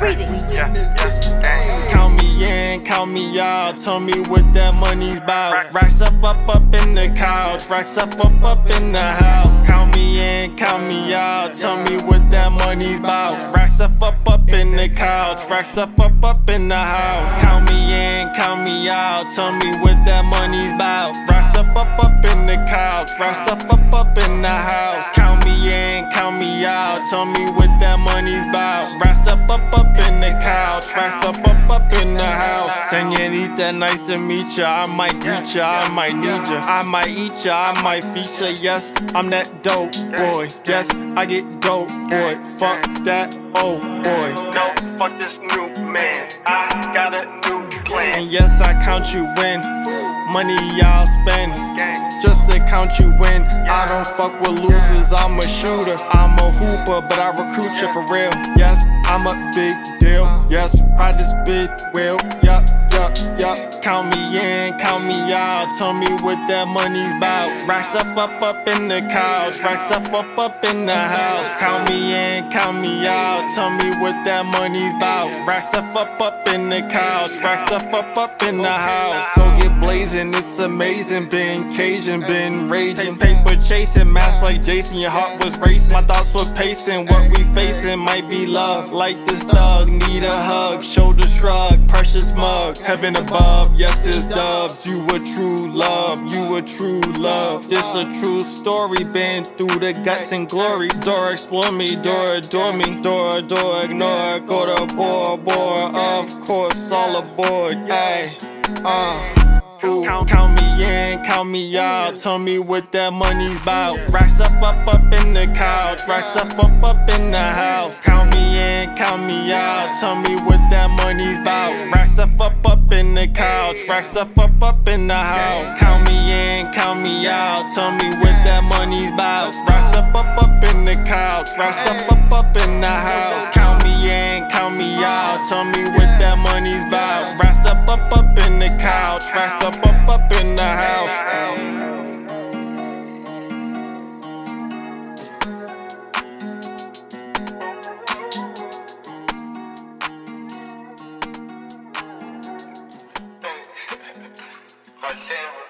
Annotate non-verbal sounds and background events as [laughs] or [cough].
yeah, yeah. Count me in, count me out. Tell me what that money's about. Racks up, up, up in the couch. Racks up, up, up in the house. Count me in, count me out. Tell me what that money's about. Racks up, up, up in the couch. Racks up, up, up in the house. Count me in, count me out. Tell me what that money's about. Racks up, up, up in the couch. Racks up, up, up in the house. Count me in, count me out. Tell me what that money's about. Racks up, up, up in the couch. Racks up, up, up in the house. Senorita, nice to meet ya. I might greet ya, I might need ya. I might eat ya, I might feature. Yes, I'm that dope boy. Yes, I get dope boy. Fuck that old boy. No, fuck this new man. I got a new plan. And yes, I count you in. Money y'all spend. Just to count you in. I don't fuck with losers. I'm a shooter. I'm a hooper, but I recruit you for real. Yes, I'm a big deal. Yes, ride this big wheel. Yup, yup. Count me in, count me out. Tell me what that money's about. Racks up, up, up in the couch. Racks up, up, up in the house. Count me in, count me out. Tell me what that money's about. Racks up, up, up in the couch. Racks up, up, up in the house. So get blazing, it's amazing. Been Cajun, been raging. Paper chasing, mask like Jason. Your heart was racing. My thoughts were pacing. What we facing might be love. Like this thug, need a hug. Shoulder shrug, precious mug. Heaven above, yes, there's doves. You a true love, you a true love. This a true story. Been through the guts and glory. Door explore me, door adore me. Door, door, ignore. Go to bore, bore. Of course, all aboard. Ay, uh. Ooh, count me in, count me out. Tell me what that money's about. Racks up, up, up in the couch. Racks up, up, up in the house. Count me in, count me out. Tell me what that money's about. Racks up, up, up in the couch. Racks up, up, up in the house. Count me in, count me out. Tell me what that money's about. Racks up, up, up in the couch. Racks up, up, up in the house. Tell me what that money's about. Racks up, up, up in the couch. Racks up, up, up in the house. Jam [laughs]